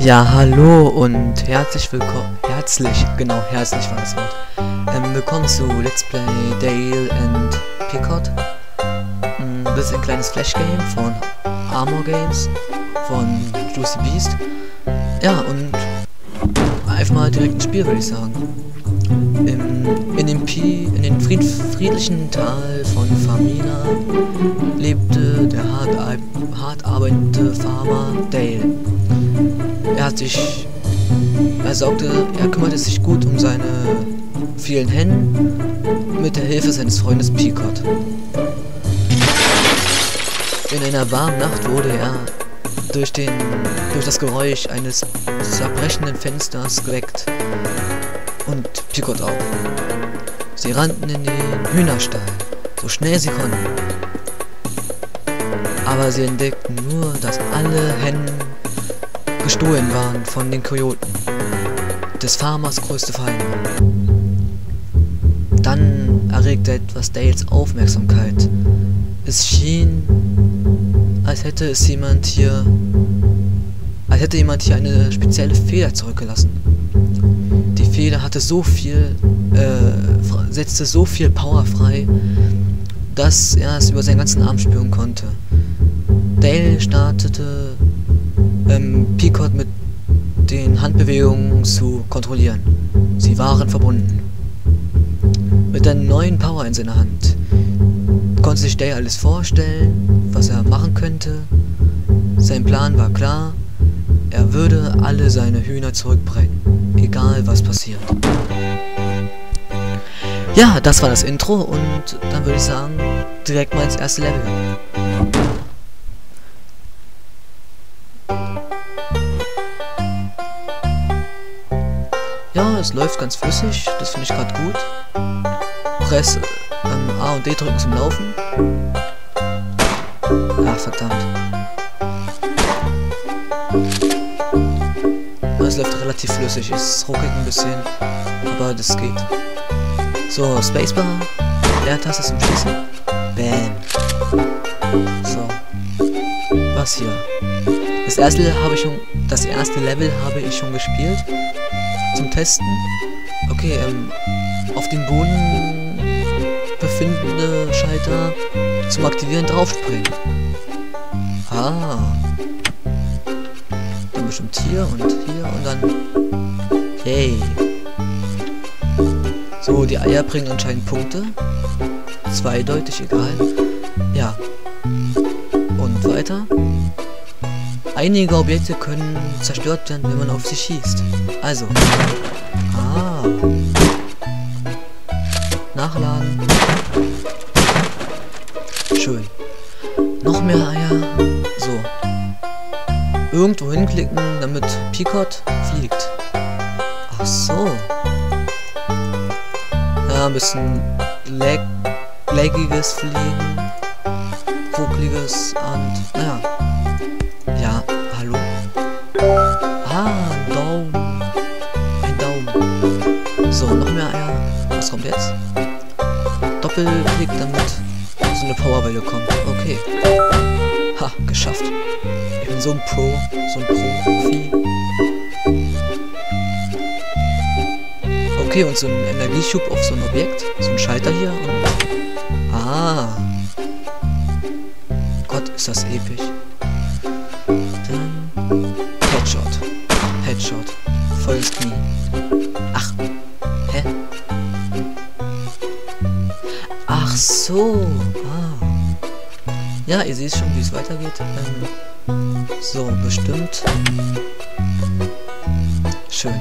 Ja, hallo und herzlich willkommen. Herzlich, genau, herzlich war das Wort. Ähm, willkommen zu Let's Play Dale and Picot. Mm, Das ist ein kleines Flash-Game von Armor Games, von Juicy Beast. Ja, und einfach mal direkt ins Spiel, würde ich sagen. Im, in, dem Pi, in den fried, friedlichen Tal von Famina lebte der hart, ar- hart arbeitende Farmer Dale. Er hat sich, er sorgte, er kümmerte sich gut um seine vielen Hennen mit der Hilfe seines Freundes Picot. In einer warmen Nacht wurde er durch, den, durch das Geräusch eines zerbrechenden Fensters geweckt. Und Picot auch. Sie rannten in den Hühnerstall, so schnell sie konnten. Aber sie entdeckten nur, dass alle Hennen gestohlen waren von den Kojoten, des Farmers größte Feinde. Dann erregte etwas Dales Aufmerksamkeit. Es schien, als hätte es jemand hier, als hätte jemand hier eine spezielle Feder zurückgelassen. Die Feder hatte so viel, äh, setzte so viel Power frei, dass er es über seinen ganzen Arm spüren konnte. Dale startete ähm, Picot mit den Handbewegungen zu kontrollieren. Sie waren verbunden. Mit der neuen Power in seiner Hand konnte sich Dale alles vorstellen, was er machen könnte. Sein Plan war klar. Er würde alle seine Hühner zurückbringen, egal was passiert. Ja, das war das Intro und dann würde ich sagen, direkt mal ins erste Level. Es läuft ganz flüssig, das finde ich gerade gut. Press ähm, A und D drücken zum Laufen. Ach, verdammt. Es läuft relativ flüssig, es ruckelt ein bisschen, aber das geht. So, Spacebar, Leertaste zum Schießen. Bam. So. Was hier? Das erste habe ich schon, das erste Level habe ich schon gespielt zum Testen. Okay, ähm, auf dem Boden befindende Schalter zum Aktivieren draufspringen. Ah. Dann bestimmt hier und hier und dann. Yay. So, die Eier bringen anscheinend Punkte. Zweideutig egal. Ja. Und weiter. Einige Objekte können zerstört werden, wenn man auf sie schießt. Also. Ah. Nachladen. Schön. Noch mehr Eier. So. Irgendwo hinklicken, damit Picot fliegt. Ach so. Ja, ein bisschen lag laggiges Fliegen. Ruckliges und Doppelklick, damit so eine Powerwelle kommt. Okay. Ha, geschafft. Ich bin so ein Pro, so ein Profi. Okay, und so ein Energieschub auf so ein Objekt. So ein Schalter hier und. Ah. Gott, ist das episch. So. Ah. Ja, ihr seht schon, wie es weitergeht. Ähm, so, bestimmt. Schön.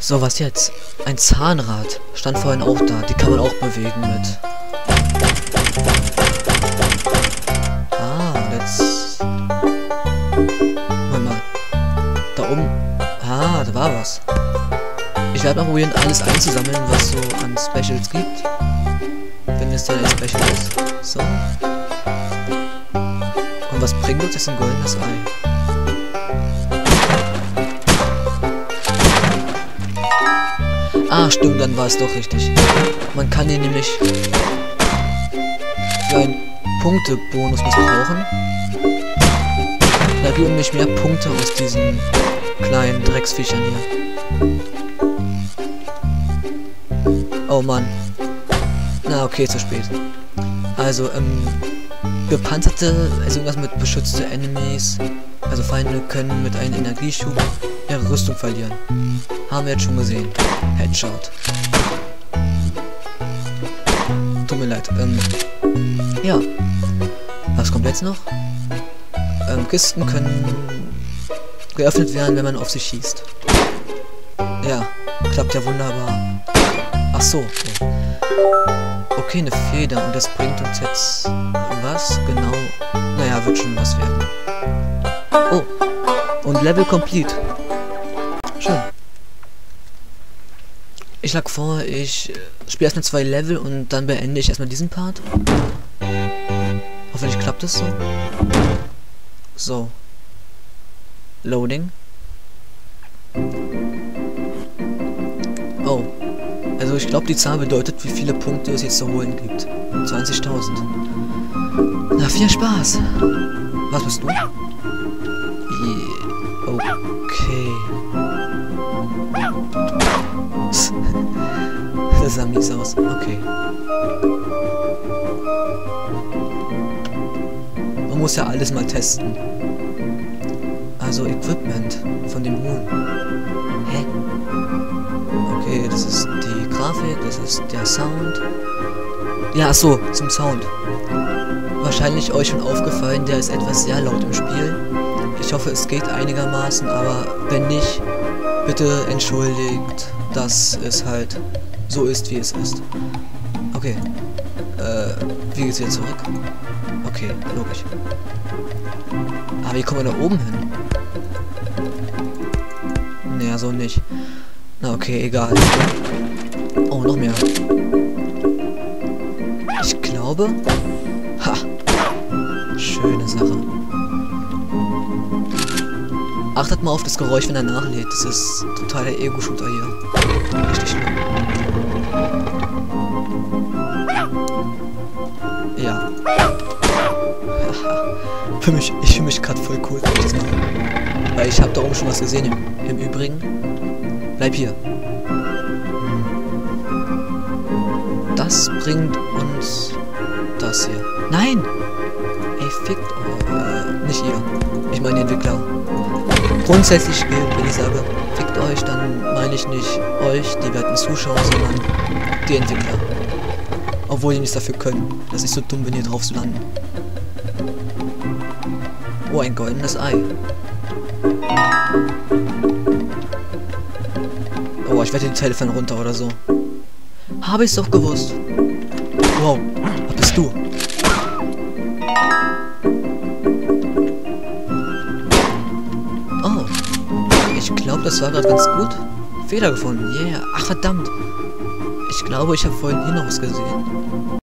So, was jetzt? Ein Zahnrad. Stand vorhin auch da. Die kann man auch bewegen mit. Ich werde mal probieren, alles einzusammeln, was so an Specials gibt. Wenn es dann ein Special ist. So. Und was bringt uns jetzt ein goldenes Ei? Ah, stimmt, dann war es doch richtig. Man kann ihn nämlich für einen Punktebonus missbrauchen. Da geben mich mehr Punkte aus diesen kleinen Drecksviechern hier. Oh Mann. Na, okay, zu spät. Also, ähm, gepanzerte, also irgendwas mit beschützte Enemies, also Feinde können mit einem Energieschub ihre Rüstung verlieren. Haben wir jetzt schon gesehen. Headshot. Tut mir leid. Ähm, ja. Was kommt jetzt noch? Ähm, Kisten können geöffnet werden, wenn man auf sie schießt. Ja, klappt ja wunderbar. So. Okay, eine Feder und das bringt uns jetzt was genau? Naja, wird schon was werden. Oh, und Level complete. Schön. Ich lag vor, ich spiele erstmal zwei Level und dann beende ich erstmal diesen Part. Hoffentlich klappt das so. So. Loading. Also ich glaube, die Zahl bedeutet, wie viele Punkte es jetzt zu holen gibt. 20.000. Na, viel Spaß. Was bist du? Okay. das sah mies aus. Okay. Man muss ja alles mal testen. Also Equipment von dem Huhn. Hä? Okay, das ist die Grafik, das ist der Sound. Ja, so, zum Sound. Wahrscheinlich euch schon aufgefallen, der ist etwas sehr laut im Spiel. Ich hoffe, es geht einigermaßen, aber wenn nicht, bitte entschuldigt, dass es halt so ist, wie es ist. Okay. Äh, wie geht's wieder zurück? Okay, logisch. Aber wie kommen wir da oben hin? Naja, so nicht. Na okay, egal. Oh, noch mehr. Ich glaube... Ha! Schöne Sache. Achtet mal auf das Geräusch, wenn er nachlädt. Das ist total der Ego-Shooter hier. Richtig schlimm. Ja. für mich, ich fühle mich gerade voll cool. Weil ich habe da oben schon was gesehen. Im, Im Übrigen, bleib hier. Das bringt uns das hier. Nein! Ey, fickt. Äh, nicht ihr. Ich meine die Entwickler. Grundsätzlich gilt, wenn ich sage, fickt euch, dann meine ich nicht euch, die werten Zuschauer, sondern die Entwickler. Obwohl die nichts dafür können. Das ist so dumm, wenn ihr drauf landen. Oh, ein goldenes Ei. Ich werde den Telefon runter oder so. Habe ich's doch gewusst. Wow, was bist du? Oh, ich glaube, das war gerade ganz gut. Fehler gefunden, yeah. Ach, verdammt. Ich glaube, ich habe vorhin hier noch was gesehen.